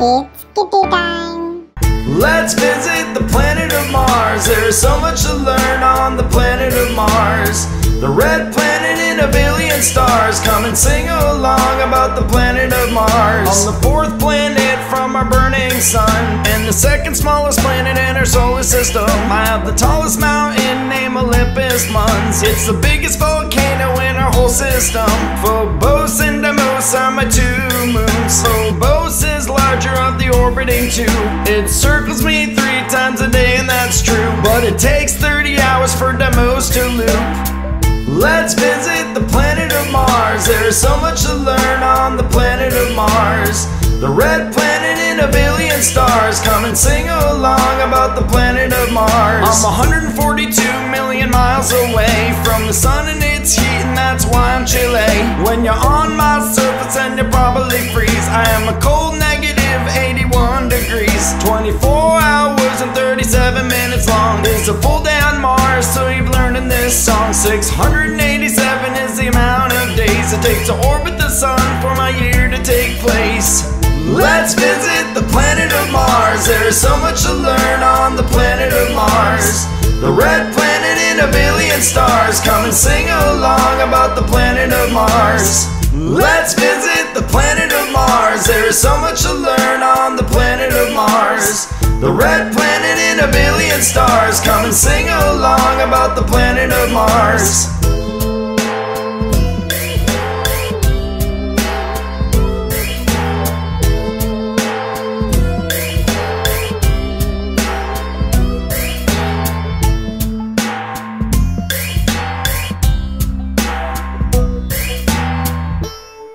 It's time. Let's visit the planet of Mars. There's so much to learn on the planet of Mars. The red planet in a billion stars. Come and sing along about the planet of Mars. On the fourth planet from our burning sun, and the second smallest planet in our solar system. I have the tallest mountain named Olympus Mons. It's the biggest volcano in our whole system. Phobos and Deimos two. It circles me three times a day, and that's true. But it takes 30 hours for Deimos to loop. Let's visit the planet of Mars. There's so much to learn on the planet of Mars. The red planet in a billion stars. Come and sing along about the planet of Mars. I'm 142 million miles away from the sun and degrees. 24 hours and 37 minutes long. It's a full day on Mars, so you've learned in this song. 687 is the amount of days it takes to orbit the sun for my year to take place. Let's visit the planet of Mars. There's so much to learn on the planet of Mars. The red planet in a billion stars. Come and sing along about the planet of Mars. Let's visit the planet of Mars. There is so much to learn on the planet. The red planet in a billion stars. Come and sing along about the planet of Mars.